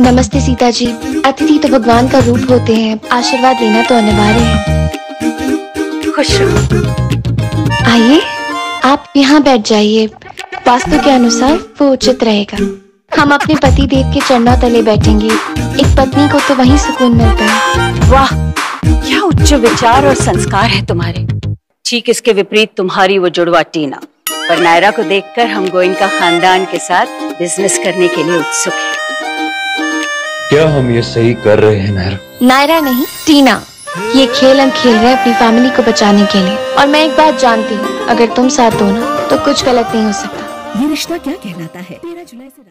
नमस्ते सीता जी अतिथि तो भगवान का रूप होते हैं। आशीर्वाद लेना तो अनिवार्य है। खुश रहो। आइए आप यहाँ बैठ जाइए। वास्तु के अनुसार वो उचित रहेगा। हम अपने पति देव के चरणों तले बैठेंगे। एक पत्नी को तो वही सुकून मिलता है। वाह क्या उच्च विचार और संस्कार है तुम्हारे। ठीक इसके विपरीत तुम्हारी वो जुड़वा टीना। पर नायरा को देखकर हम गोइंका खानदान के साथ बिज़नेस करने के लिए उत्सुक हैं। क्या हम ये सही कर रहे हैं नायरा नायरा नहीं टीना। ये खेल हम खेल रहे हैं अपनी फैमिली को बचाने के लिए। और मैं एक बात जानती हूँ अगर तुम साथ हो ना तो कुछ गलत नहीं हो सकता। ये रिश्ता क्या कहलाता है? तेरह जुलाई से